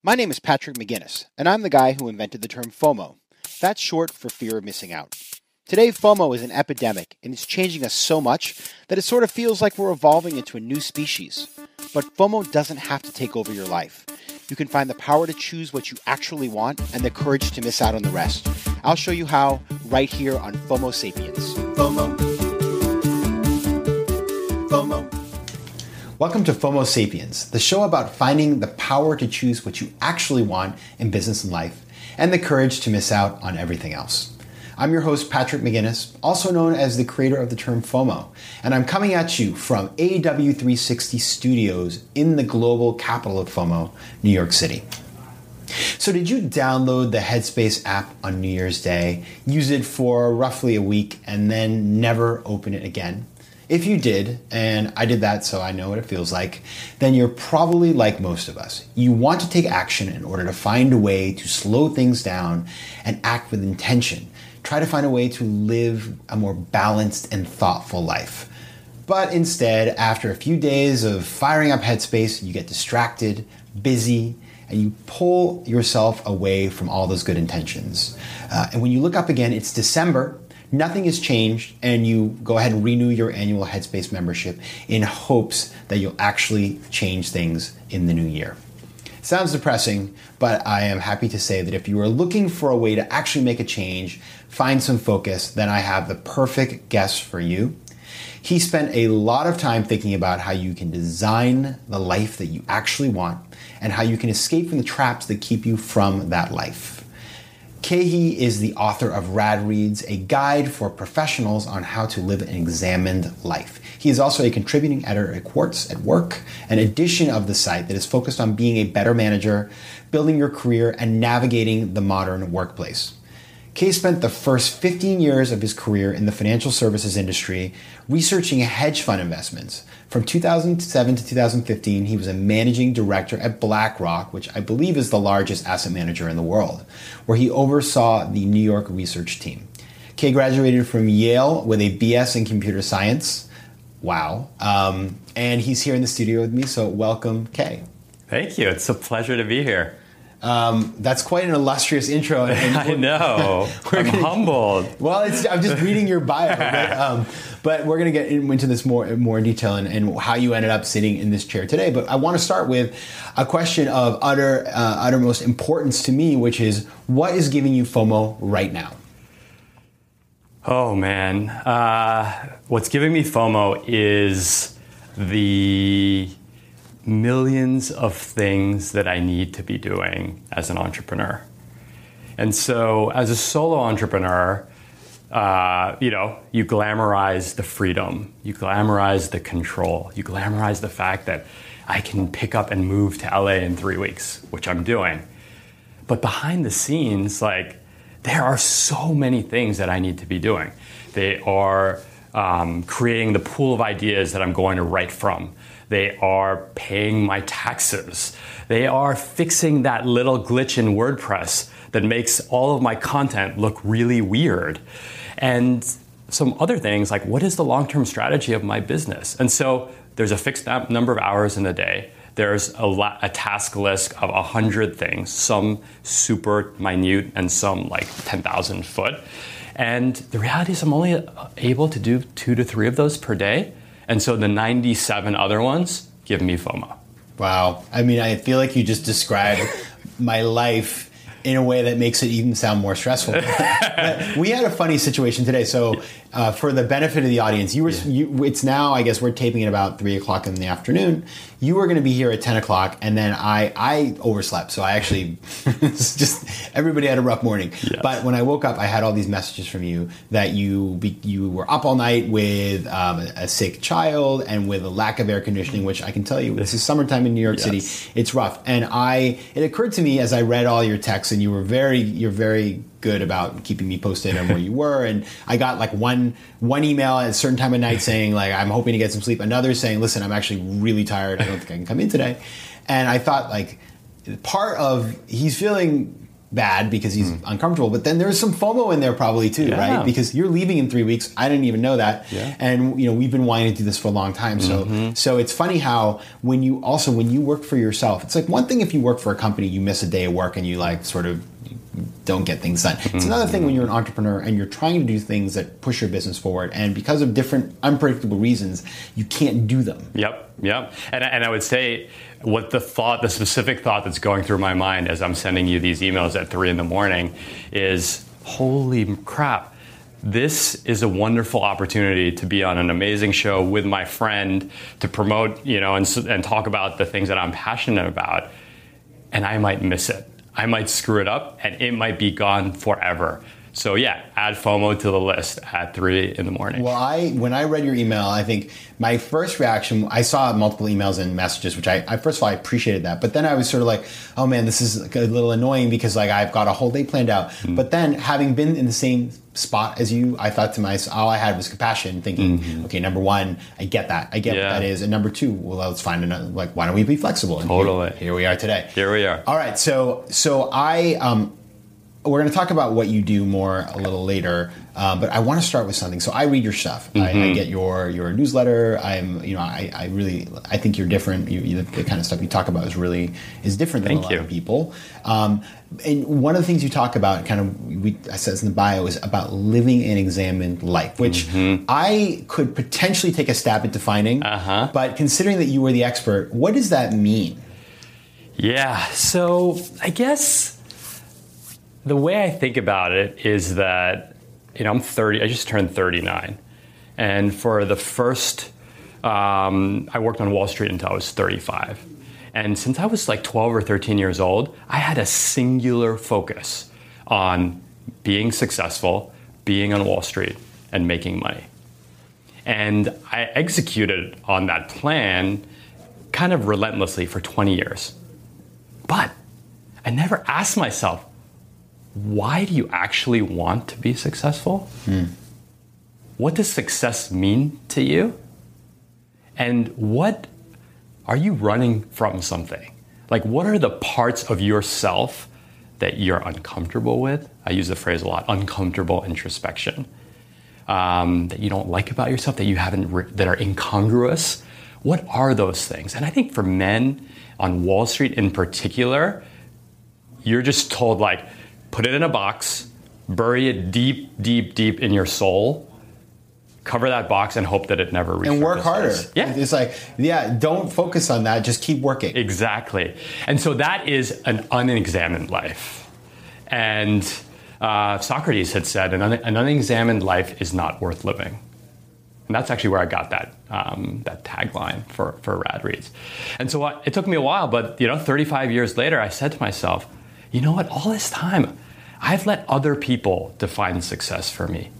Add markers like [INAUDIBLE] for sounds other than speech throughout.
My name is Patrick McGinnis, and I'm the guy who invented the term FOMO. That's short for fear of missing out. Today, FOMO is an epidemic, and it's changing us so much that it sort of feels like we're evolving into a new species. But FOMO doesn't have to take over your life. You can find the power to choose what you actually want and the courage to miss out on the rest. I'll show you how right here on FOMO Sapiens. FOMO. FOMO. Welcome to FOMO Sapiens, the show about finding the power to choose what you actually want in business and life and the courage to miss out on everything else. I'm your host, Patrick McGinnis, also known as the creator of the term FOMO, and I'm coming at you from AW360 Studios in the global capital of FOMO, New York City. So, did you download the Headspace app on New Year's Day, use it for roughly a week, and then never open it again? If you did, and I did that so I know what it feels like, then you're probably like most of us. You want to take action in order to find a way to slow things down and act with intention try to find a way to live a more balanced and thoughtful life. But instead, after a few days of firing up Headspace, you get distracted, busy, and you pull yourself away from all those good intentions. Uh, and when you look up again, it's December, nothing has changed, and you go ahead and renew your annual Headspace membership in hopes that you'll actually change things in the new year. Sounds depressing, but I am happy to say that if you are looking for a way to actually make a change, find some focus, then I have the perfect guest for you. He spent a lot of time thinking about how you can design the life that you actually want and how you can escape from the traps that keep you from that life. Khe Hy is the author of Rad Reads, a guide for professionals on how to live an examined life. He is also a contributing editor at Quartz at Work, an edition of the site that is focused on being a better manager, building your career, and navigating the modern workplace. Khe spent the first 15 years of his career in the financial services industry researching hedge fund investments. From 2007 to 2015, he was a managing director at BlackRock, which I believe is the largest asset manager in the world, where he oversaw the New York research team. Khe graduated from Yale with a BS in computer science. Wow. Um, and he's here in the studio with me, so welcome, Khe. Thank you. It's a pleasure to be here. Um, that's quite an illustrious intro. [LAUGHS] And I know. [LAUGHS] I'm gonna, humbled. Well, I'm just reading your bio, [LAUGHS] but, um, but we're going to get into this more more in detail and, and, how you ended up sitting in this chair today. But I want to start with a question of utter uh, uttermost importance to me, which is what is giving you FOMO right now? Oh man, uh, what's giving me FOMO is the millions of things that I need to be doing as an entrepreneur. And so, as a solo entrepreneur, uh, you know, you glamorize the freedom, you glamorize the control, you glamorize the fact that I can pick up and move to LA in three weeks, which I'm doing. But behind the scenes, like, there are so many things that I need to be doing. They are um, creating the pool of ideas that I'm going to write from. They are paying my taxes. They are fixing that little glitch in WordPress that makes all of my content look really weird. And some other things like what is the long term strategy of my business? And so there's a fixed number of hours in a day. There's a, la- a task list of 100 things, some super minute and some like 10,000 foot. And the reality is, I'm only able to do two to three of those per day. And so the 97 other ones give me FOMO. Wow. I mean, I feel like you just described my life in a way that makes it even sound more stressful. [LAUGHS] we had a funny situation today. So, uh, for the benefit of the audience, you were yeah. you, it's now I guess we're taping at about three o'clock in the afternoon. You were going to be here at ten o'clock, and then I I overslept, so I actually [LAUGHS] just everybody had a rough morning. Yes. But when I woke up, I had all these messages from you that you be, you were up all night with um, a sick child and with a lack of air conditioning, which I can tell you this is summertime in New York yes. City. It's rough, and I it occurred to me as I read all your texts, and you were very you're very good about keeping me posted on where you were. And I got like one one email at a certain time of night saying like I'm hoping to get some sleep. Another saying, listen, I'm actually really tired. I don't think I can come in today. And I thought like part of he's feeling bad because he's hmm. uncomfortable. But then there's some FOMO in there probably too, Yeah. right? Because you're leaving in three weeks. I didn't even know that. Yeah. And you know we've been wanting to do this for a long time. So mm-hmm. so it's funny how when you also when you work for yourself, it's like one thing if you work for a company, you miss a day of work and you like sort of don't get things done. It's mm-hmm. another thing when you're an entrepreneur and you're trying to do things that push your business forward, and because of different unpredictable reasons, you can't do them. Yep, yep. And, and I would say what the thought, the specific thought that's going through my mind as I'm sending you these emails at three in the morning is holy crap. This is a wonderful opportunity to be on an amazing show with my friend to promote, you know, and, and talk about the things that I'm passionate about. And I might miss it. I might screw it up and it might be gone forever. So, yeah, add FOMO to the list at three in the morning. Well, I when I read your email, I think my first reaction, I saw multiple emails and messages, which I, I first of all I appreciated that, but then I was sort of like, oh man, this is a little annoying because like I've got a whole day planned out. Mm. But then having been in the same spot as you, I thought to myself, all I had was compassion, thinking, okay, number one, I get that, I get Yeah. what that is, and number two, well, let's find another. Like, why don't we be flexible? And Totally. Here, here we are today. Here we are. All right, so so I um, we're going to talk about what you do more a little later, uh, but I want to start with something. So I read your stuff. I, Mm-hmm. I get your your newsletter. I'm you know I, I really I think you're different. You, you, the kind of stuff you talk about is really is different than Thank a lot you. of people. Um, and one of the things you talk about, kind of we I says in the bio, is about living an examined life, which Mm-hmm. I could potentially take a stab at defining. Uh-huh. But considering that you were the expert, what does that mean? Yeah, so I guess the way I think about it is that, you know, I'm 30, I just turned 39. And for the first, um, I worked on Wall Street until I was 35. And since I was like 12 or 13 years old, I had a singular focus on being successful, being on Wall Street, and making money. And I executed on that plan kind of relentlessly for 20 years. But I never asked myself, why do you actually want to be successful? What does success mean to you? And what are you running from something? Like, what are the parts of yourself that you're uncomfortable with? I use the phrase a lot uncomfortable introspection. Um, that you don't like about yourself, that you haven't, re- that are incongruous. What are those things? And I think for men on Wall Street in particular, you're just told like put it in a box bury it deep deep deep in your soul cover that box and hope that it never and work harder. yeah It's like, yeah, don't focus on that. Just keep working. exactly and so that is an unexamined life and uh, socrates had said an, un- an unexamined life is not worth living and that's actually where I got that um, that tagline for for Rad Reads. And so I, it took me a while, but you know, 35 years later, I said to myself, you know what? All this time, I've let other people define success for me.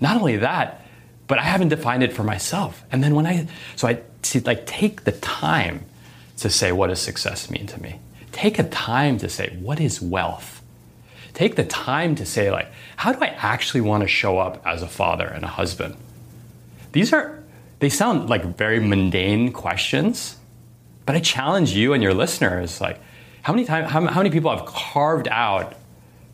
Not only that, but I haven't defined it for myself. And then when I so I see, like take the time to say what does success mean to me. Take a time to say what is wealth. Take the time to say like how do I actually want to show up as a father and a husband these are they sound like very mundane questions but i challenge you and your listeners like how many time how, how many people have carved out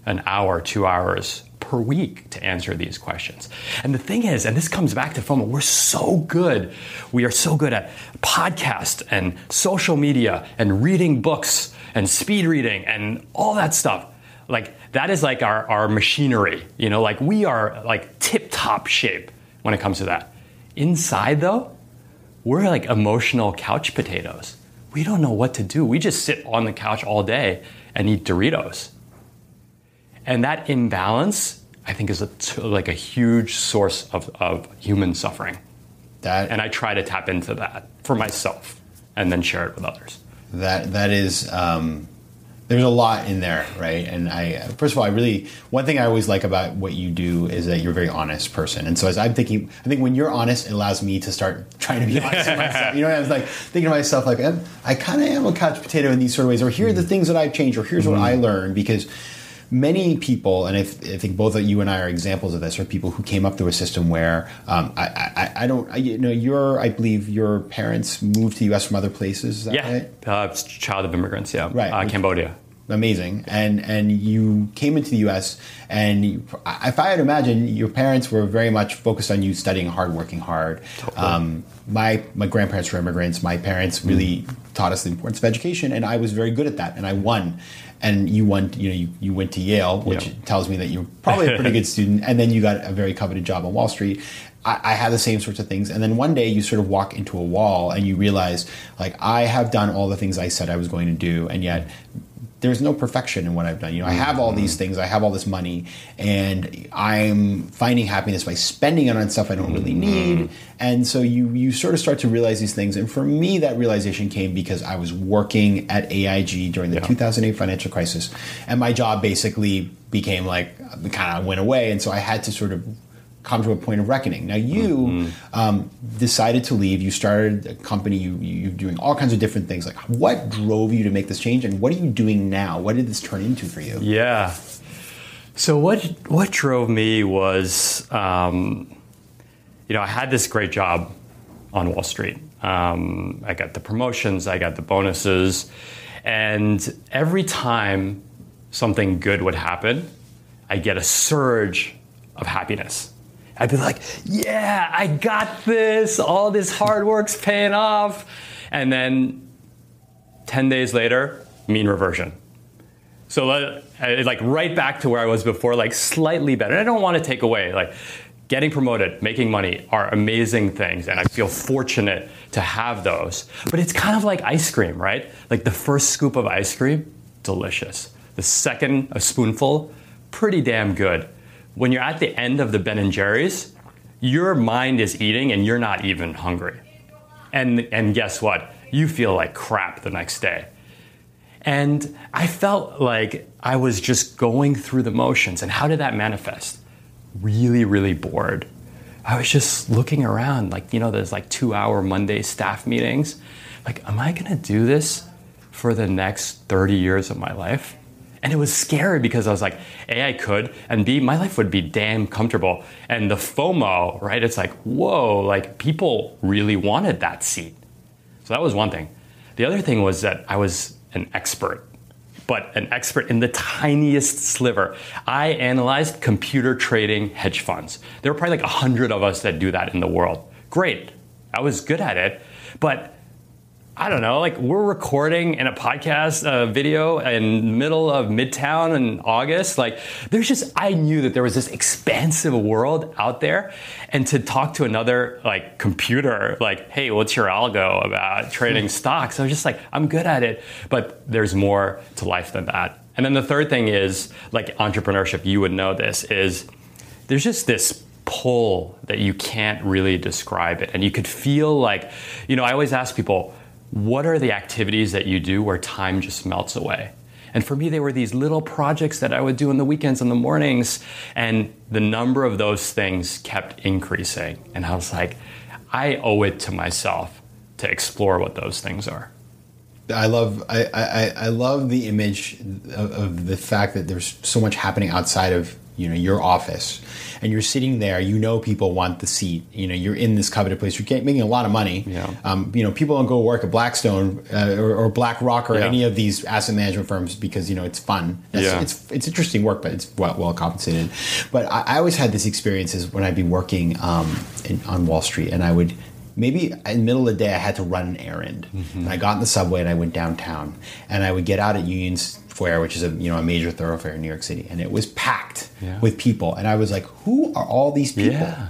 an hour two hours per week to answer these questions? And the thing is and this comes back to FOMO we're so good. We are so good at podcast and social media and reading books and speed reading and all that stuff. Like that is like our, our machinery you know? Like we are like tip top shape when it comes to that. Inside though we're like emotional couch potatoes we don't know what to do. We just sit on the couch all day and eat doritos. And that imbalance i think is a, like a huge source of, of human suffering. That and i try to tap into that for myself and then share it with others. That that is um, there's a lot in there, right? And I first of all, I really one thing I always like about what you do is that you're a very honest person. And so as I'm thinking, I think when you're honest, it allows me to start trying to be honest with myself. [LAUGHS] You know, I was like thinking to myself, like "Um, I kind of am a couch potato in these sort of ways, or here are the things that I've changed, or here's what I learned because. Many people, and I, I think both of you and I are examples of this, are people who came up through a system where um, I, I, I don't, I, you know, your, I believe your parents moved to the U.S. from other places. Is that yeah right? uh, child of immigrants yeah Right. uh, cambodia amazing, and and you came into the U.S. and you, if I had imagined, your parents were very much focused on you studying hard, working hard. Totally. Um, my my grandparents were immigrants. My parents really mm. taught us the importance of education, and I was very good at that, and I won. And you won, you know, you, you went to Yale, which yeah. tells me that you're probably a pretty good [LAUGHS] student, and then you got a very coveted job on Wall Street. I, I have the same sorts of things, and then one day you sort of walk into a wall, and you realize, like, I have done all the things I said I was going to do, and yet there's no perfection in what I've done. You know, I have all mm-hmm. these things, I have all this money, and I'm finding happiness by spending it on stuff I don't really mm-hmm. need. And so you you sort of start to realize these things. And for me, that realization came because I was working at AIG during the yeah. 2008 financial crisis, and my job basically became like kind of went away, and so I had to sort of come to a point of reckoning. Now you mm-hmm. um, decided to leave. You started a company. You, you're doing all kinds of different things. Like, what drove you to make this change, and what are you doing now? What did this turn into for you? Yeah. So what what drove me was, um, you know, I had this great job on Wall Street. Um, I got the promotions. I got the bonuses, and every time something good would happen, I get a surge of happiness I'd be like, yeah, I got this. All this hard work's paying off. And then 10 days later, mean reversion. So like right back to where I was before, like slightly better. And I don't want to take away like getting promoted, making money are amazing things, and I feel fortunate to have those. But it's kind of like ice cream, right? Like the first scoop of ice cream, delicious. The second, a spoonful, pretty damn good when you're at the end of the Ben and Jerry's, your mind is eating and you're not even hungry. And, and guess what? You feel like crap the next day. And I felt like I was just going through the motions. And how did that manifest? Really, really bored. I was just looking around, like, you know, there's like two hour Monday staff meetings. Like, am I gonna do this for the next 30 years of my life? And it was scary because I was like, A, I could, and B, my life would be damn comfortable. And the FOMO, right? It's like, whoa, like people really wanted that seat. So that was one thing. The other thing was that I was an expert, but an expert in the tiniest sliver. I analyzed computer trading hedge funds. There were probably like a hundred of us that do that in the world. Great. I was good at it, but I don't know, like we're recording in a podcast uh, video in middle of Midtown in August. Like there's just, I knew that there was this expansive world out there. And to talk to another like computer, like, hey, what's your algo about trading stocks? I was just like, I'm good at it. But there's more to life than that. And then the third thing is like entrepreneurship, you would know this, is there's just this pull that you can't really describe it. And you could feel like, you know, I always ask people, what are the activities that you do where time just melts away? And for me, they were these little projects that I would do in the weekends and the mornings. And the number of those things kept increasing. And I was like, I owe it to myself to explore what those things are. I love I, I, I love the image of, of the fact that there's so much happening outside of you know your office and you're sitting there you know people want the seat you know you're in this coveted place you're making a lot of money yeah. um, you know people don't go work at blackstone uh, or, or, blackrock or yeah. any of these asset management firms because you know it's fun That's, yeah. it's, it's interesting work but it's well, well compensated but I, I, always had this experiences when i'd be working um, in, on wall street and i would maybe in the middle of the day I had to run an errand. Mm-hmm. And I got in the subway and I went downtown. And I would get out at Unions Square, which is a you know a major thoroughfare in New York City, and it was packed yeah. with people. And I was like, "Who are all these people?" Yeah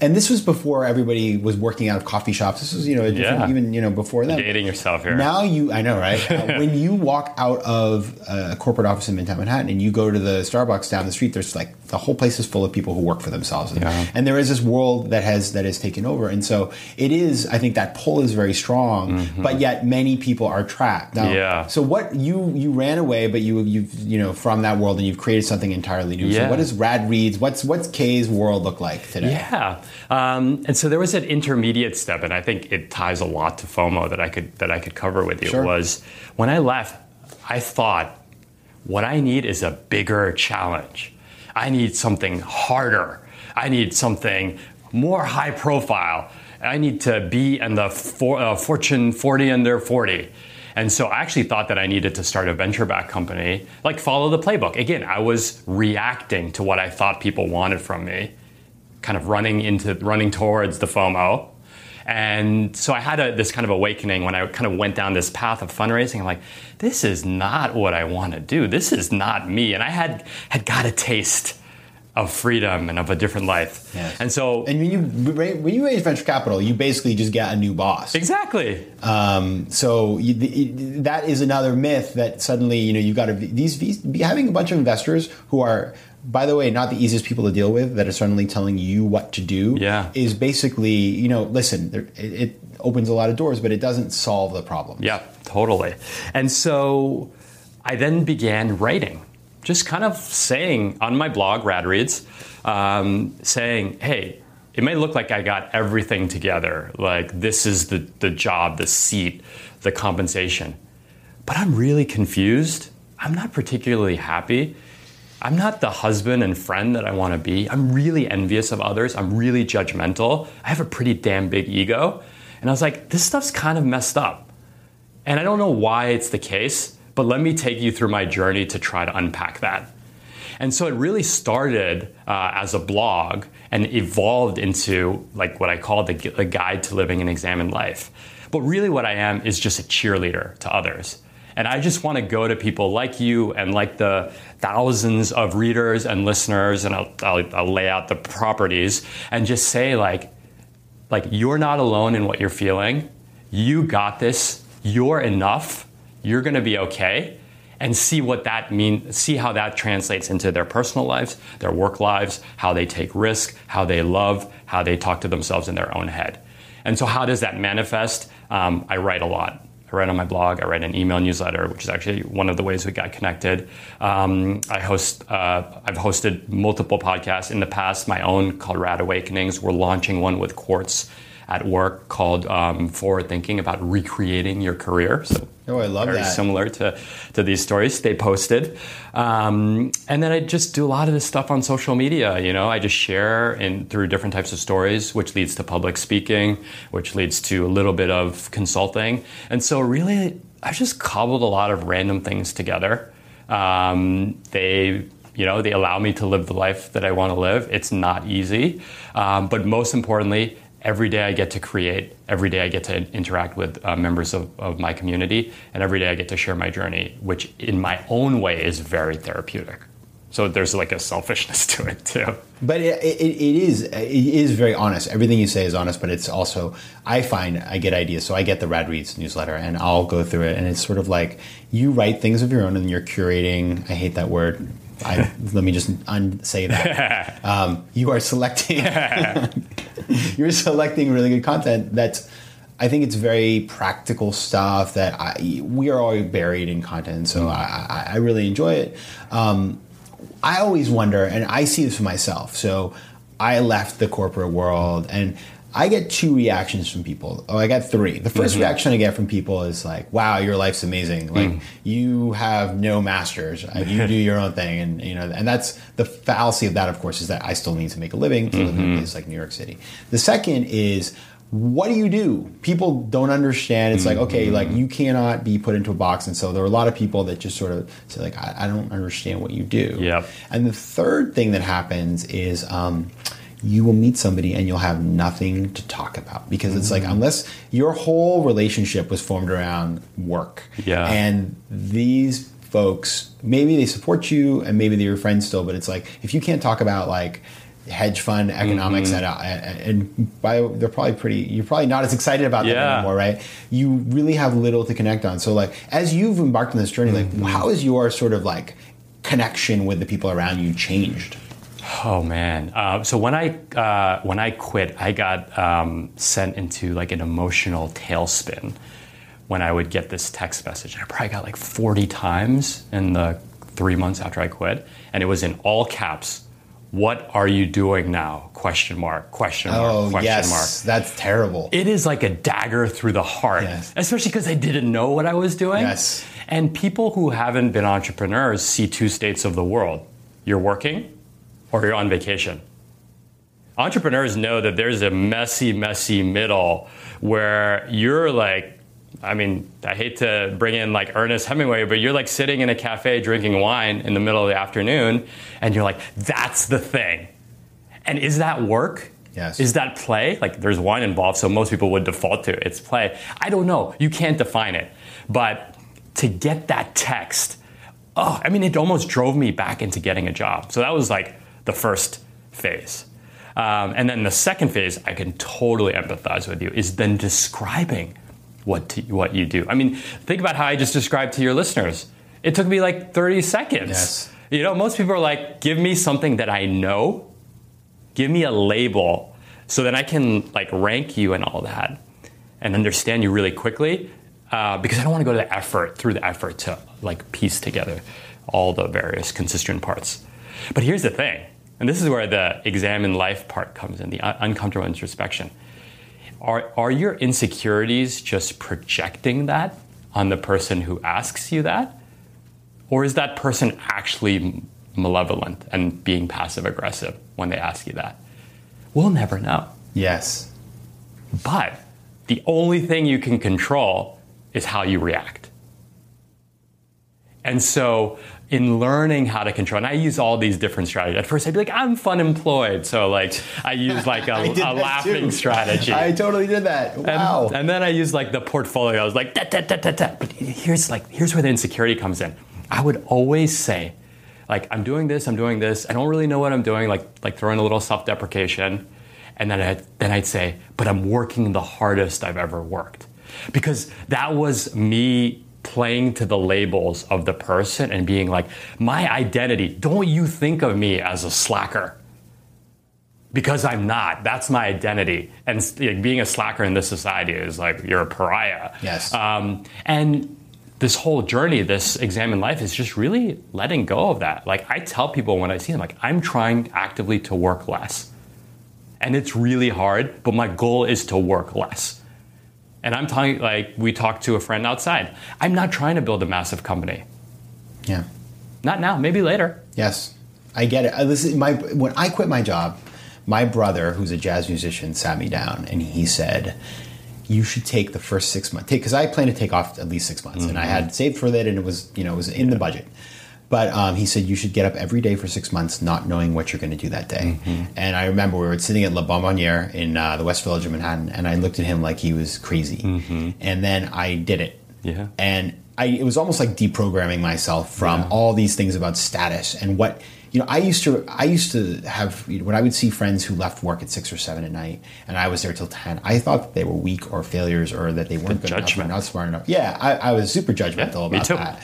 and this was before everybody was working out of coffee shops. This was, you know, yeah. even you know before that. Dating yourself here. Now you, I know, right? [LAUGHS] uh, when you walk out of a corporate office in Midtown Manhattan and you go to the Starbucks down the street, there's like the whole place is full of people who work for themselves, and, yeah. and there is this world that has that has taken over. And so it is. I think that pull is very strong, mm-hmm. but yet many people are trapped. Now, yeah. So what you you ran away, but you you you know from that world and you've created something entirely new. Yeah. So what does Rad Reads? What's what's Khe's world look like today? Yeah. Um, and so there was an intermediate step, and I think it ties a lot to FOMO that I could that I could cover with you. Sure. Was when I left, I thought, what I need is a bigger challenge. I need something harder. I need something more high profile. I need to be in the for, uh, Fortune 40 under 40. And so I actually thought that I needed to start a venture back company, like follow the playbook. Again, I was reacting to what I thought people wanted from me, kind of running into running towards the FOMO. And so I had a, this kind of awakening when I kind of went down this path of fundraising. I'm like, this is not what I want to do. This is not me. And I had had got a taste of freedom and of a different life. Yes. And so And when you when you raise venture capital, you basically just get a new boss. exactly. Um, so you, the, that is another myth that suddenly you know you've got to these be having a bunch of investors who are by the way not the easiest people to deal with that are suddenly telling you what to do Yeah. is basically you know listen there, it, it opens a lot of doors but it doesn't solve the problem Yeah, totally. And so I then began writing, just kind of saying on my blog, Rad Reads, um, saying, hey, it may look like I got everything together, like this is the, the job, the seat, the compensation, but I'm really confused. I'm not particularly happy. I'm not the husband and friend that I want to be. I'm really envious of others. I'm really judgmental. I have a pretty damn big ego. And I was like, this stuff's kind of messed up. And I don't know why it's the case, but let me take you through my journey to try to unpack that. And so it really started uh, as a blog and evolved into like what I call the, the guide to living an examined life. But really, what I am is just a cheerleader to others. And I just want to go to people like you and like the thousands of readers and listeners, and I'll, I'll, I'll lay out the properties and just say, like, like you're not alone in what you're feeling. You got this. You're enough. You're going to be okay. And see what that mean. See how that translates into their personal lives, their work lives, how they take risk, how they love, how they talk to themselves in their own head. And so, how does that manifest? Um, I write a lot. I write on my blog. I write an email newsletter, which is actually one of the ways we got connected. Um, I host. Uh, I've hosted multiple podcasts in the past. My own called Rad Awakenings. We're launching one with Quartz at work called um, Forward Thinking about recreating your career. So Oh, I love very that. similar to, to these stories. Stay posted. Um, and then I just do a lot of this stuff on social media. You know, I just share in through different types of stories, which leads to public speaking, which leads to a little bit of consulting. And so really, I've just cobbled a lot of random things together. Um, they you know they allow me to live the life that i want to live it's not easy um, but most importantly every day i get to create every day i get to interact with uh, members of, of my community and every day i get to share my journey which in my own way is very therapeutic so there's like a selfishness [LAUGHS] to it too But it, it, it is it is very honest. Everything you say is honest, but it's also I find I get ideas. So I get the Rad Reads newsletter, and I'll go through it, and it's sort of like you write things of your own, and you're curating. I hate that word. I, let me just unsay that. [LAUGHS] Um, you are selecting. [LAUGHS] [LAUGHS] you're selecting really good content. That's. I think it's very practical stuff that I, we are all buried in content, so I, I, I really enjoy it. Um, I always wonder, and I see this for myself. So I left the corporate world, and I get two reactions from people. Oh, I got three. The 1st reaction I get from people is like, "Wow, your life's amazing! Like you have no masters. Uh, You do your own thing." And you know, and that's the fallacy of that. Of course, is that I still need to make a living to live in a place like New York City. The second is what do you do? People don't understand. It's like, okay, like you cannot be put into a box. And so there are a lot of people that just sort of say, like, I, I don't understand what you do. Yep. And the third thing that happens is um, you will meet somebody and you'll have nothing to talk about because it's like, unless your whole relationship was formed around work. Yeah. And these folks, maybe they support you and maybe they're your friends still, but it's like, if you can't talk about like, hedge fund economics Mm-hmm. and, and by they're probably pretty you're probably not as excited about them Yeah. anymore right you really have little to connect on so like as you've embarked on this journey like Mm-hmm. how has your sort of like connection with the people around you changed Oh man! Uh, so when I uh, when I quit, I got um, sent into like an emotional tailspin when I would get this text message. I probably got like forty times in the three months after I quit, and it was in all caps. What are you doing now? Question mark. Question mark. oh question yes mark. that's terrible It is like a dagger through the heart, Yes. especially because I didn't know what I was doing. Yes. And people who haven't been entrepreneurs see two states of the world you're working or you're on vacation. Entrepreneurs know that there's a messy, messy middle where you're like I mean, I hate to bring in like Ernest Hemingway, but you're like sitting in a cafe drinking wine in the middle of the afternoon, and you're like, that's the thing. And is that work? Yes. Is that play? Like, there's wine involved, so most people would default to it's play. I don't know. You can't define it. But to get that text, oh, I mean, it almost drove me back into getting a job. So that was like the first phase. Um, and then the second phase, I can totally empathize with you, is then describing what to, what you do. I mean, think about how I just described to your listeners. It took me like 30 seconds. Yes. You know, most people are like, give me something that I know, give me a label so that I can like rank you and all that and understand you really quickly. Uh, because I don't want to go to the effort, through the effort to like piece together all the various constituent parts. But here's the thing, and this is where the examine life part comes in, the un- uncomfortable introspection. Are, are your insecurities just projecting that on the person who asks you that? Or is that person actually malevolent and being passive aggressive when they ask you that? We'll never know. Yes. But the only thing you can control is how you react. And so, in learning how to control, and I use all these different strategies. At first, I'd be like, I'm fun employed. So, like, I use like a, [LAUGHS] a laughing too. strategy. I totally did that. And, Wow. and then I use like the portfolio. I was like, da, da, da, da, da. But here's like, here's where the insecurity comes in. I would always say, like, I'm doing this, I'm doing this. I don't really know what I'm doing. Like, like throwing a little self-deprecation, and then I'd, then I'd say, but I'm working the hardest I've ever worked, because that was me playing to the labels of the person and being like, my identity. Don't you think of me as a slacker? because I'm not. That's my identity. And like, being a slacker in this society is like you're a pariah. Yes. Um, and this whole journey, this examine life, is just really letting go of that. Like I tell people when I see them, like I'm trying actively to work less, and it's really hard. But my goal is to work less. And I'm talking like we talked to a friend outside. I'm not trying to build a massive company. yeah. Not now. Maybe later. Yes, I get it. Uh, This is my when I quit my job. My brother, who's a jazz musician, sat me down and he said, "You should take the first six months Take because I plan to take off at least six months, and I had saved for that, and it was you know it was in the budget." But um, he said you should get up every day for six months, not knowing what you're going to do that day. And I remember we were sitting at La Bonbonniere in uh, the West Village of Manhattan, and I looked at him like he was crazy. And then I did it. Yeah. And I, it was almost like deprogramming myself from Yeah. all these things about status and what you know. I used to I used to have you know, when I would see friends who left work at six or seven at night, and I was there till ten. I thought that they were weak or failures or that they weren't good enough or judgment. not smart enough. Yeah, I, I was super judgmental Yeah, about that.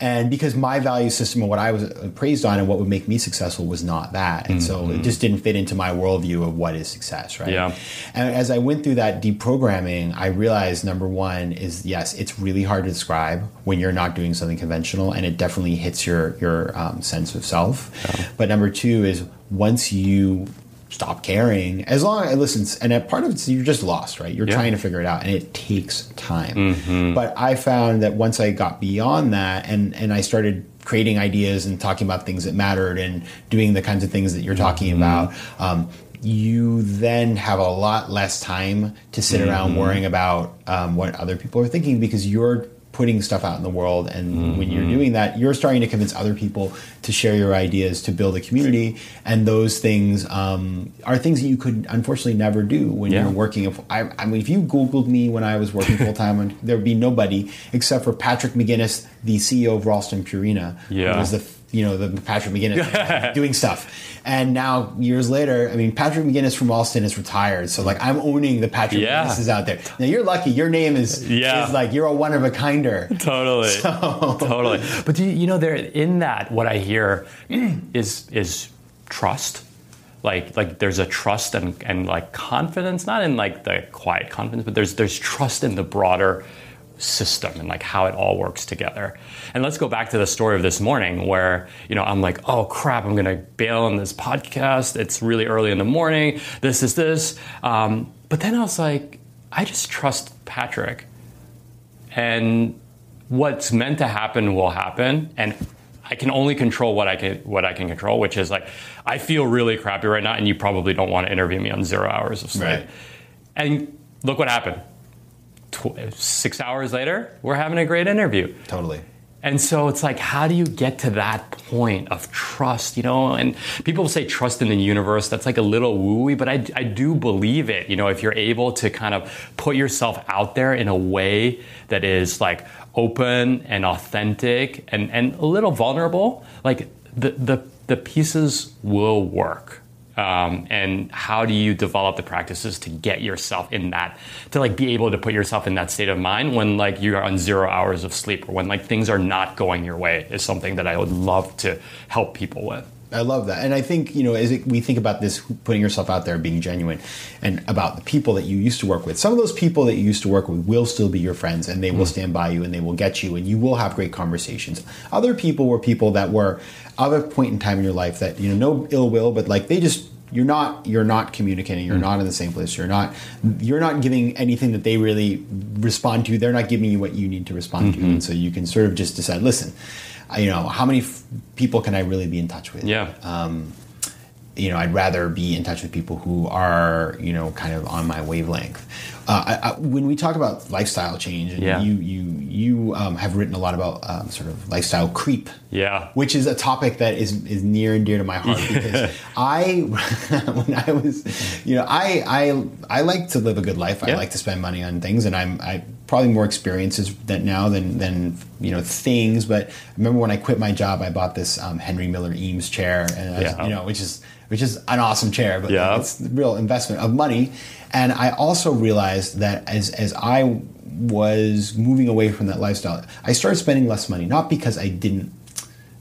And because my value system and what I was praised on and what would make me successful was not that. And so it just didn't fit into my worldview of what is success, right? Yeah. And as I went through that deprogramming, I realized number one is yes, it's really hard to describe when you're not doing something conventional, and it definitely hits your your um, sense of self. But number two is once you stop caring, as long as listen, and a part of it's you're just lost, right? You're Yeah. trying to figure it out, and it takes time. But I found that once I got beyond that, and and I started creating ideas and talking about things that mattered and doing the kinds of things that you're talking about. Um, you then have a lot less time to sit around worrying about um, what other people are thinking because you're putting stuff out in the world and when you're doing that you're starting to convince other people to share your ideas to build a community and those things um, are things that you could unfortunately never do when Yeah. you're working I, I mean if you googled me when i was working [LAUGHS] full-time there would be nobody except for patrick mcginnis the ceo of ralston purina who Yeah. was the you know the patrick mcginnis [LAUGHS] doing stuff and now years later i mean patrick mcginnis from Austin is retired so like i'm owning the patrick Yeah. mcginnis out there now you're lucky your name is Yeah. is like you're a one of a kinder [LAUGHS] Totally. [LAUGHS] Totally. But do you, you know, there in that, what I hear [CLEARS THROAT] is is trust. Like like there's a trust and, and like confidence, not in like the quiet confidence, but there's there's trust in the broader system and like how it all works together. And let's go back to the story of this morning where, you know, I'm like, oh crap, I'm gonna bail on this podcast. It's really early in the morning. This is this. Um, but then I was like, I just trust Patrick and what's meant to happen will happen and I can only control what I can what I can control, which is like I feel really crappy right now, and you probably don't want to interview me on zero hours of sleep. Right. And look what happened. Tw- six hours later, we're having a great interview. Totally. And so it's like, how do you get to that point of trust, you know? And people say trust in the universe. That's like a little wooey, but I, I do believe it. You know, if you're able to kind of put yourself out there in a way that is like open and authentic and, and a little vulnerable, like the, the, the pieces will work um, and how do you develop the practices to get yourself in that to like be able to put yourself in that state of mind when like you're on zero hours of sleep or when like things are not going your way is something that i would love to help people with I love that, and I think you know as it, we think about this, putting yourself out there, being genuine, and about the people that you used to work with. Some of those people that you used to work with will still be your friends, and they will mm. stand by you, and they will get you, and you will have great conversations. Other people were people that were other point in time in your life that you know no ill will, but like they just you're not you're not communicating you're mm. not in the same place you're not you're not giving anything that they really respond to they're not giving you what you need to respond mm-hmm. to and so you can sort of just decide listen you know how many f- people can i really be in touch with? Yeah. Um, you know i'd rather be in touch with people who are you know kind of on my wavelength. Uh, I, I, when we talk about lifestyle change, and yeah. you you you um, have written a lot about um, sort of lifestyle creep, yeah, which is a topic that is is near and dear to my heart [LAUGHS] because I [LAUGHS] when I was you know I I I like to live a good life. I like to spend money on things, and I'm I probably more experiences that now than than you know things. But I remember when I quit my job, I bought this um, Henry Miller Eames chair, and yeah. was, you know which is which is an awesome chair, but yeah. it's real investment of money. And I also realized that as as I was moving away from that lifestyle, I started spending less money, not because I didn't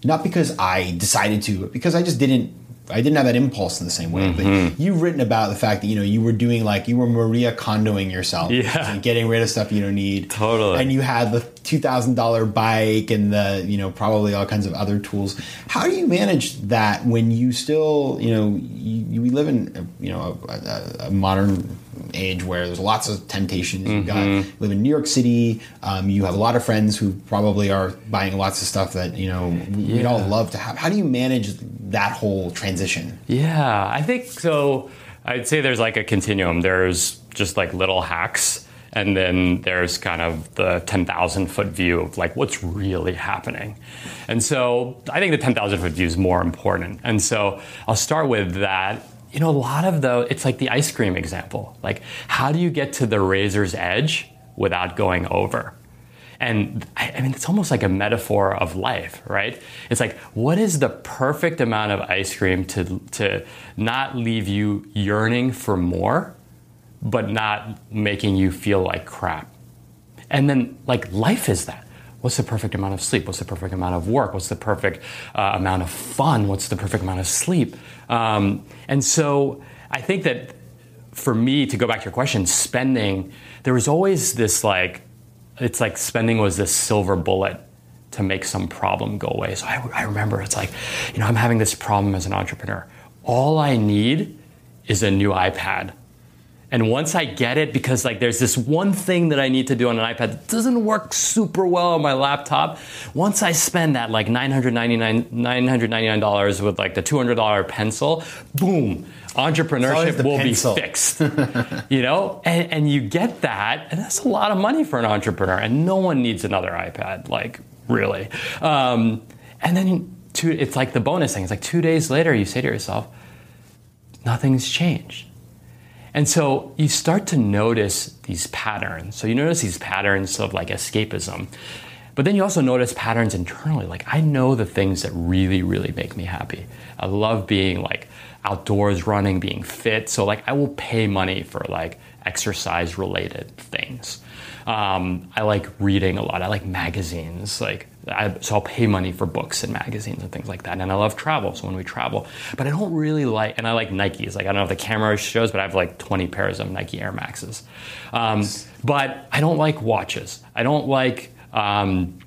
not because I decided to, but because I just didn't I didn't have that impulse in the same way. Mm-hmm. But you've written about the fact that you know you were doing like you were Marie Kondoing yourself, yeah, and getting rid of stuff you don't need, totally. And you had the two thousand dollar bike and the you know probably all kinds of other tools. How do you manage that when you still you know you, we live in you know a, a, a modern age where there's lots of temptations. You got mm-hmm. live in New York City. Um, you have a lot of friends who probably are buying lots of stuff that you know yeah. we'd all love to have. How do you manage that whole transition? Yeah, I think so. I'd say there's like a continuum. There's just like little hacks. And then there's kind of the 10,000 foot view of like what's really happening. And so I think the 10,000 foot view is more important. And so I'll start with that you know, a lot of the, it's like the ice cream example. Like, how do you get to the razor's edge without going over? And I, I mean, it's almost like a metaphor of life, right? It's like, what is the perfect amount of ice cream to, to not leave you yearning for more, but not making you feel like crap? And then, like, life is that what's the perfect amount of sleep? What's the perfect amount of work? What's the perfect uh, amount of fun? What's the perfect amount of sleep? Um, and so I think that for me, to go back to your question, spending, there was always this like, it's like spending was this silver bullet to make some problem go away. So I, I remember it's like, you know, I'm having this problem as an entrepreneur. All I need is a new iPad and once I get it, because like there's this one thing that I need to do on an iPad that doesn't work super well on my laptop, once I spend that like 999, $999 with like the $200 pencil, boom, entrepreneurship will pencil. be fixed. you know? And, and you get that, and that's a lot of money for an entrepreneur, and no one needs another iPad, like really. Um, and then two, it's like the bonus thing. It's like two days later, you say to yourself, nothing's changed and so you start to notice these patterns. So you notice these patterns of like escapism. But then you also notice patterns internally. Like, I know the things that really, really make me happy. I love being like outdoors running, being fit. So, like, I will pay money for like exercise related things. Um, I like reading a lot. I like magazines. Like, I, so I'll pay money for books and magazines and things like that. And I love travel. So when we travel, but I don't really like, and I like Nikes. Like I don't know if the camera shows, but I have like 20 pairs of Nike Air Maxes. Um, but I don't like watches. I don't like. Um,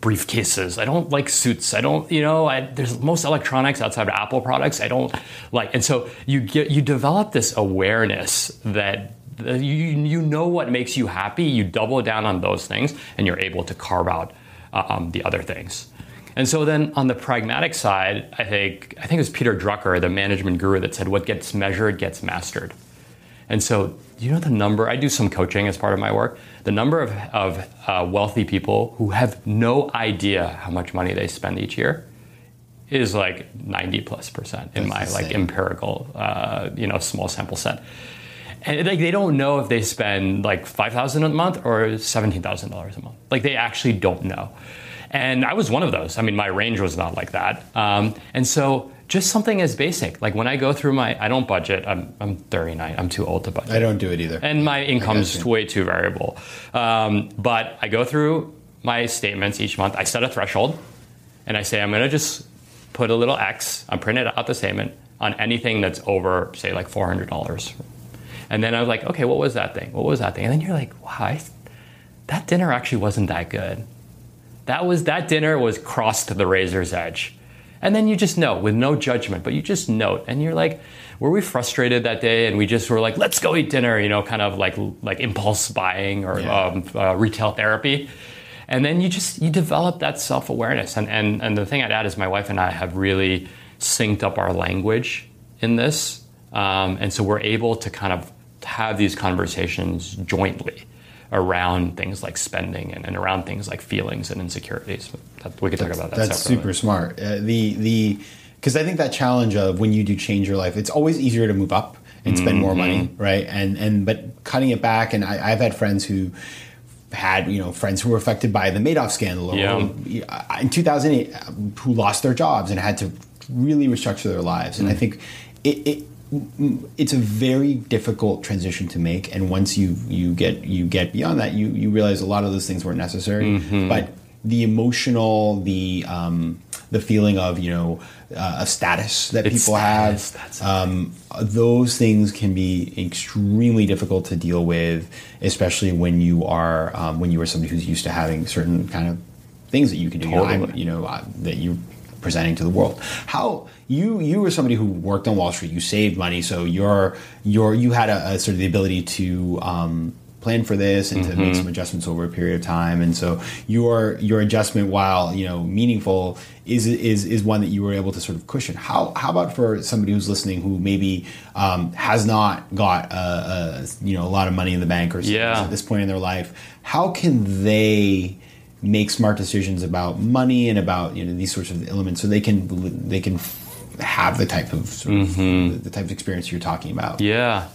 briefcases. I don't like suits. I don't, you know, I, there's most electronics outside of Apple products. I don't like, and so you get you develop this awareness that you you know what makes you happy. You double down on those things, and you're able to carve out um, the other things. And so then on the pragmatic side, I think I think it was Peter Drucker, the management guru, that said, "What gets measured gets mastered." And so, you know the number, I do some coaching as part of my work. The number of, of uh, wealthy people who have no idea how much money they spend each year is like 90 plus percent in That's my like empirical, uh, you know, small sample set. And like they don't know if they spend like five thousand a month or seventeen thousand dollars a month. Like they actually don't know. And I was one of those. I mean, my range was not like that. Um, and so just something as basic, like when I go through my, I don't budget. I'm, I'm 39. I'm too old to budget I don't do it either. and my income's way too variable. Um, but I go through my statements each month. I set a threshold, and I say I'm going to just put a little X. I'm printing out the statement on anything that's over, say, like four hundred dollars. And then I was like, okay, what was that thing? What was that thing? And then you're like, wow, I, that dinner actually wasn't that good. That was that dinner was crossed to the razor's edge. And then you just know with no judgment, but you just note, and you're like, were we frustrated that day? And we just were like, let's go eat dinner, you know, kind of like like impulse buying or Yeah. um, uh, retail therapy. And then you just you develop that self awareness. And, and and the thing I'd add is my wife and I have really synced up our language in this, um, and so we're able to kind of have these conversations jointly around things like spending and, and around things like feelings and insecurities. That, we could talk about that. That's separately. super smart. Uh, the the because I think that challenge of when you do change your life, it's always easier to move up and spend more money, Mm-hmm. right? And and but cutting it back, and I, I've had friends who had you know friends who were affected by the Madoff scandal or Yeah. in 2008 who lost their jobs and had to really restructure their lives. And I think it. it it's a very difficult transition to make and once you you get you get beyond that you you realize a lot of those things weren't necessary. But the emotional the um the feeling of you know uh, a status that It's people status, have um, those things can be extremely difficult to deal with especially when you are um, when you are somebody who's used to having certain kind of things that you can do. You know, you know uh, that you're presenting to the world. How you you were somebody who worked on wall street. You saved money. So you're you're you had a, a sort of the ability to um, plan for this and to make some adjustments over a period of time. And so your your adjustment while you know meaningful is is is one that you were able to sort of cushion. How how about for somebody who's listening who maybe um, has not got a, a you know a lot of money in the bank or Yeah. at this point in their life how can they make smart decisions about money and about you know these sorts of elements so they can they can have the type of, sort of mm-hmm. the type of experience you're talking about Yeah.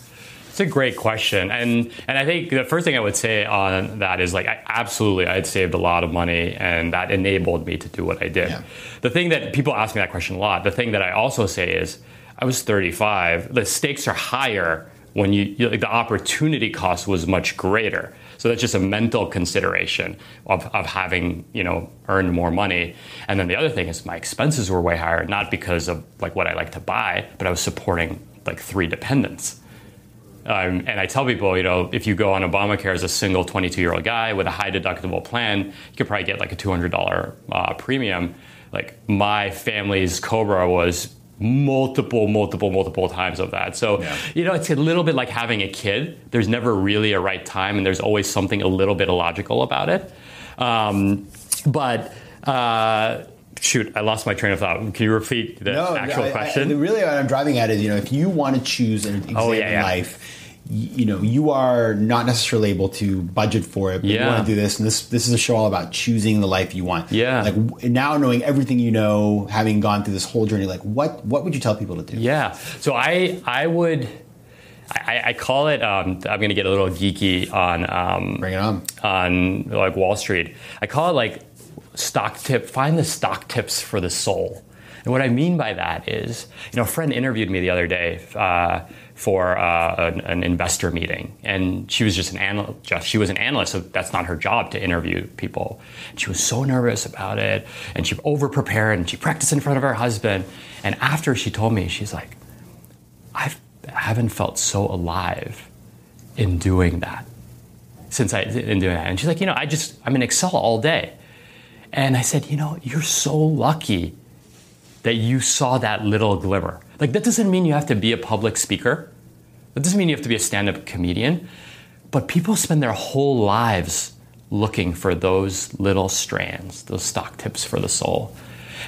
It's a great question. And and I think the first thing I would say on that is like I absolutely I'd saved a lot of money and that enabled me to do what I did. Yeah. The thing that people ask me that question a lot, the thing that I also say is I was 35. The stakes are higher when you, you like the opportunity cost was much greater. So that's just a mental consideration of, of having, you know, earned more money. And then the other thing is my expenses were way higher, not because of like what I like to buy, but I was supporting like three dependents. Um, and I tell people, you know, if you go on Obamacare as a single 22 year old guy with a high deductible plan, you could probably get like a $200 uh, premium. Like my family's COBRA was multiple, multiple, multiple times of that. So, Yeah. you know, it's a little bit like having a kid. There's never really a right time, and there's always something a little bit illogical about it. Um, but, uh, shoot, I lost my train of thought. Can you repeat the actual I- I- question? really, what I'm driving at is, you know, if you want to choose an exam Oh, yeah, in yeah. life, you know, you are not necessarily able to budget for it, but you Yeah. want to do this. And this this is a show all about choosing the life you want. Yeah. Like now knowing everything you know, having gone through this whole journey, like what what would you tell people to do? Yeah. So I I would I, I call it um, I'm going to get a little geeky on um, Bring it on. on like Wall Street. I call it like stock tip. Find the stock tips for the soul. And what I mean by that is, you know, a friend interviewed me the other day uh, for uh, an, an investor meeting, and she was just an analyst. She was an analyst, so that's not her job to interview people. And she was so nervous about it, and she over prepared, and she practiced in front of her husband. And after she told me, she's like, I've, I haven't felt so alive in doing that since I in doing that. And she's like, you know, I just I'm in Excel all day. And I said, you know, you're so lucky that you saw that little glimmer. Like that doesn't mean you have to be a public speaker. That doesn't mean you have to be a stand-up comedian. But people spend their whole lives looking for those little strands, those stock tips for the soul.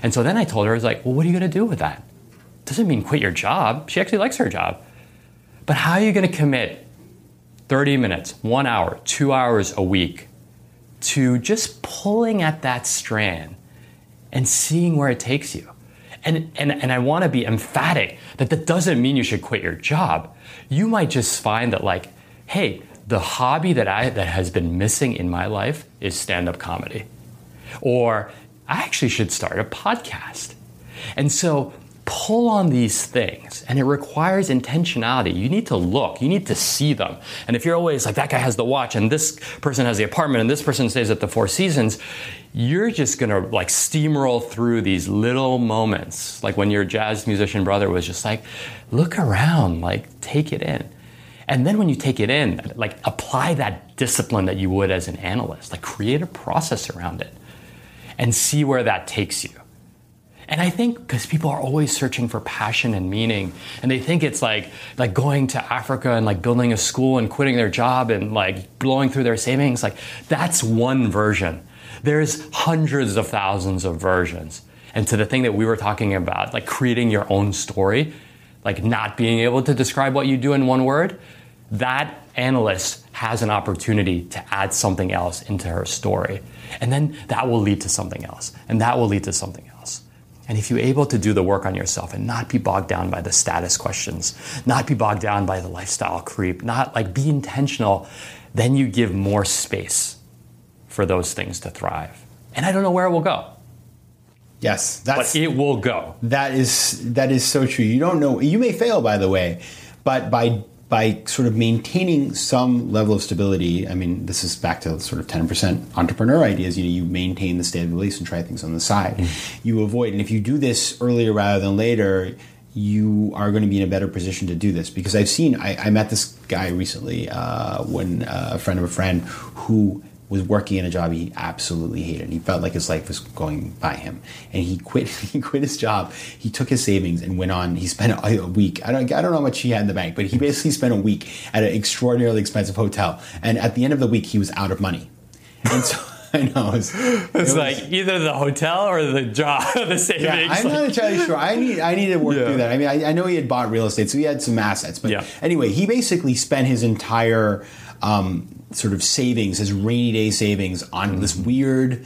And so then I told her, I was like, well, what are you gonna do with that? Doesn't mean quit your job. She actually likes her job. But how are you going to commit 30 minutes, one hour, two hours a week to just pulling at that strand and seeing where it takes you? And, and, and I want to be emphatic that that doesn't mean you should quit your job. You might just find that, like, hey, the hobby that I that has been missing in my life is stand-up comedy. Or I actually should start a podcast. And so pull on these things and it requires intentionality. You need to look, you need to see them. And if you're always like, that guy has the watch and this person has the apartment and this person stays at the Four Seasons, you're just gonna like steamroll through these little moments. Like when your jazz musician brother was just like, look around, like take it in. And then when you take it in, like apply that discipline that you would as an analyst, like create a process around it and see where that takes you. And I think because people are always searching for passion and meaning, and they think it's like like going to Africa and like building a school and quitting their job and like blowing through their savings, like that's one version. There's hundreds of thousands of versions. And to the thing that we were talking about, like creating your own story, like not being able to describe what you do in one word, that analyst has an opportunity to add something else into her story. And then that will lead to something else, and that will lead to something else. And if you're able to do the work on yourself and not be bogged down by the status questions, not be bogged down by the lifestyle creep, not like be intentional, then you give more space for those things to thrive. And I don't know where it will go. Yes, that's but it will go. That is that is so true. You don't know. You may fail, by the way, but by by sort of maintaining some level of stability, I mean, this is back to sort of 10% entrepreneur ideas. You know, you maintain the stability and try things on the side. Mm-hmm. You avoid, and if you do this earlier rather than later, you are going to be in a better position to do this because I've seen. I, I met this guy recently uh, when uh, a friend of a friend who was working in a job he absolutely hated. He felt like his life was going by him, and he quit. [LAUGHS] He quit his job. He took his savings and went on. He spent a, week. I don't. I don't know how much he had in the bank, but he basically spent a week at an extraordinarily expensive hotel. And at the end of the week, he was out of money. And so. [LAUGHS] I know. It's, it was, like either the hotel or the job, [LAUGHS] the savings. Yeah, I'm not entirely sure. I need I need to work yeah. through that. I mean, I, I, know he had bought real estate, so he had some assets. But yeah. anyway, he basically spent his entire um, sort of savings, his rainy day savings on mm-hmm. this weird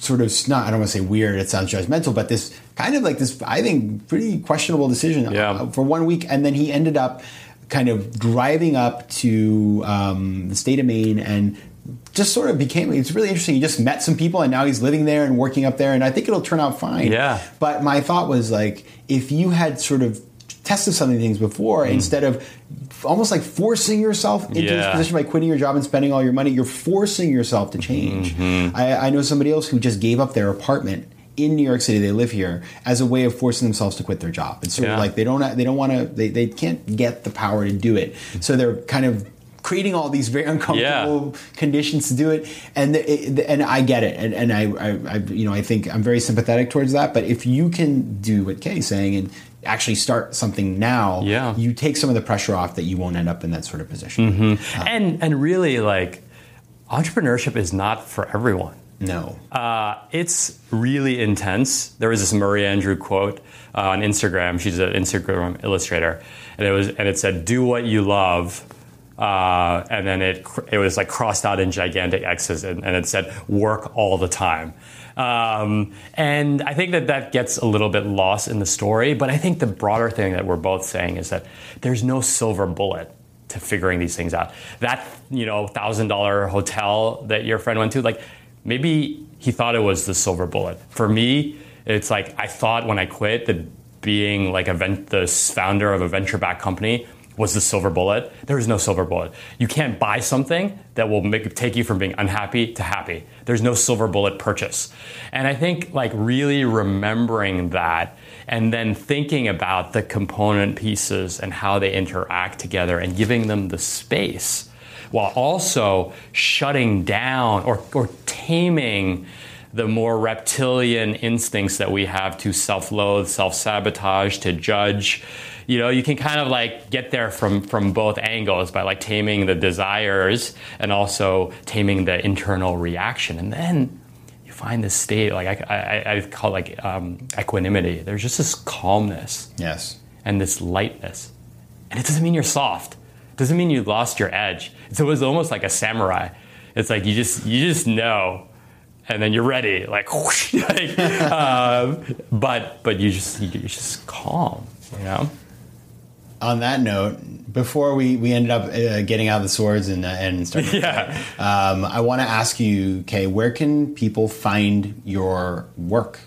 sort of not I don't want to say weird it sounds judgmental but this kind of like this I think pretty questionable decision yeah. uh, for one week and then he ended up kind of driving up to um, the state of Maine and just sort of became it's really interesting he just met some people and now he's living there and working up there and I think it'll turn out fine yeah but my thought was like if you had sort of tested some of these things before mm. instead of almost like forcing yourself into yeah. this position by quitting your job and spending all your money. You're forcing yourself to change. Mm-hmm. I, I know somebody else who just gave up their apartment in New York City, they live here as a way of forcing themselves to quit their job. It's sort yeah. of like they don't they don't want to they, they can't get the power to do it, so they're kind of creating all these very uncomfortable yeah. conditions to do it. And it, and I get it, and, and I, I, I, you know I think I'm very sympathetic towards that. But if you can do what Khe's saying and actually start something now, yeah. you take some of the pressure off that you won't end up in that sort of position. Mm-hmm. Uh, and and really, like entrepreneurship is not for everyone. No, uh, it's really intense. There was this Marie Andrew quote uh, on Instagram. She's an Instagram illustrator, and it was and it said, "Do what you love." Uh, and then it it was like crossed out in gigantic X's, and, and it said "work all the time." Um, and I think that that gets a little bit lost in the story. But I think the broader thing that we're both saying is that there's no silver bullet to figuring these things out. That you know thousand dollar hotel that your friend went to, like maybe he thought it was the silver bullet. For me, it's like I thought when I quit that being like a vent- the founder of a venture back company was the silver bullet. There is no silver bullet. You can't buy something that will make, take you from being unhappy to happy. There's no silver bullet purchase. And I think like really remembering that and then thinking about the component pieces and how they interact together and giving them the space while also shutting down or, or taming the more reptilian instincts that we have to self loathe, self sabotage, to judge, you know you can kind of like get there from from both angles by like taming the desires and also taming the internal reaction and then you find this state like i, I, I call it like um, equanimity there's just this calmness yes and this lightness and it doesn't mean you're soft It doesn't mean you lost your edge. So it was almost like a samurai. It's like you just you just know, and then you're ready. Like, whoosh, [LAUGHS] like um, but but you just you're just calm. You know. On that note, before we, we ended up uh, getting out of the swords and uh, and starting, [LAUGHS] Yeah. um, I want to ask you, Khe, where can people find your work?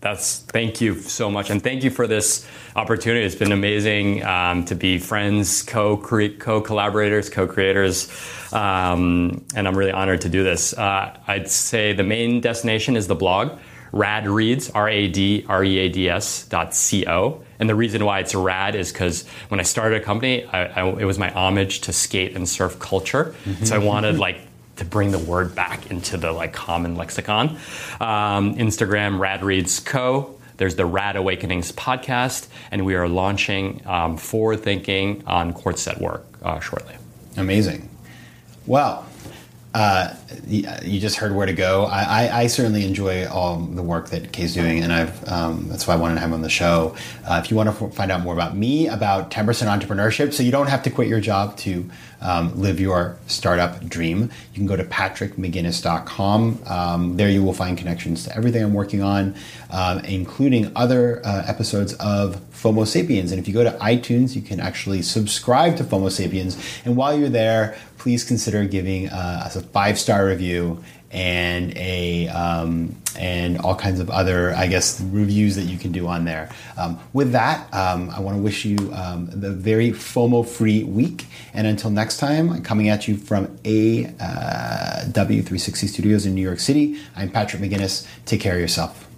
That's thank you so much, and thank you for this opportunity. It's been amazing um, to be friends, co co collaborators, co creators, um, and I'm really honored to do this. Uh, I'd say the main destination is the blog, Rad Reads, R A D R E A D S dot C O. And the reason why it's rad is because when I started a company, I, I, it was my homage to skate and surf culture. So I wanted like to bring the word back into the like common lexicon. Um, Instagram, Rad Reads Co. There's the Rad Awakenings podcast, and we are launching um, Forward Thinking on Quartz at Work uh, shortly. Amazing. Well, uh, you, just heard where to go. I, I, I certainly enjoy all the work that Khe's doing, and I've um, that's why I wanted to have him on the show. Uh, if you want to f- find out more about me, about 10% entrepreneurship, so you don't have to quit your job to um, live your startup dream, you can go to patrickmcginnis.com. Um, there you will find connections to everything I'm working on, um, including other uh, episodes of FOMO Sapiens. And if you go to iTunes, you can actually subscribe to FOMO Sapiens. And while you're there, please consider giving uh, us a five star review and a um, and all kinds of other, I guess, reviews that you can do on there. Um, with that, um, I want to wish you um, the very FOMO-free week. And until next time, coming at you from a uh, W360 Studios in New York City, I'm Patrick McGinnis. Take care of yourself.